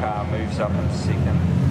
car moves up in second.